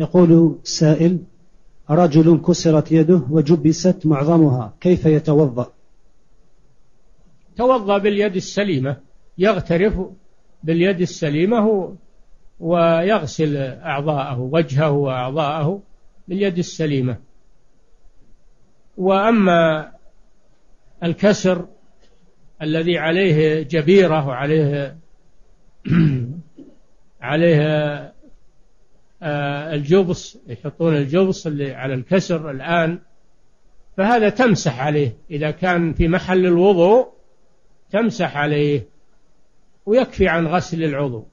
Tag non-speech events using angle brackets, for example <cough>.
يقول السائل رجل كسرت يده وجبست معظمها كيف يتوضأ؟ توضأ باليد السليمة يغترف باليد السليمة ويغسل أعضاءه وجهه وأعضاءه باليد السليمة. وأما الكسر الذي عليه جبيرة وعليه <clears throat> عليه الجبص يحطون الجبص اللي على الكسر الآن فهذا تمسح عليه. إذا كان في محل الوضوء تمسح عليه ويكفي عن غسل العضو.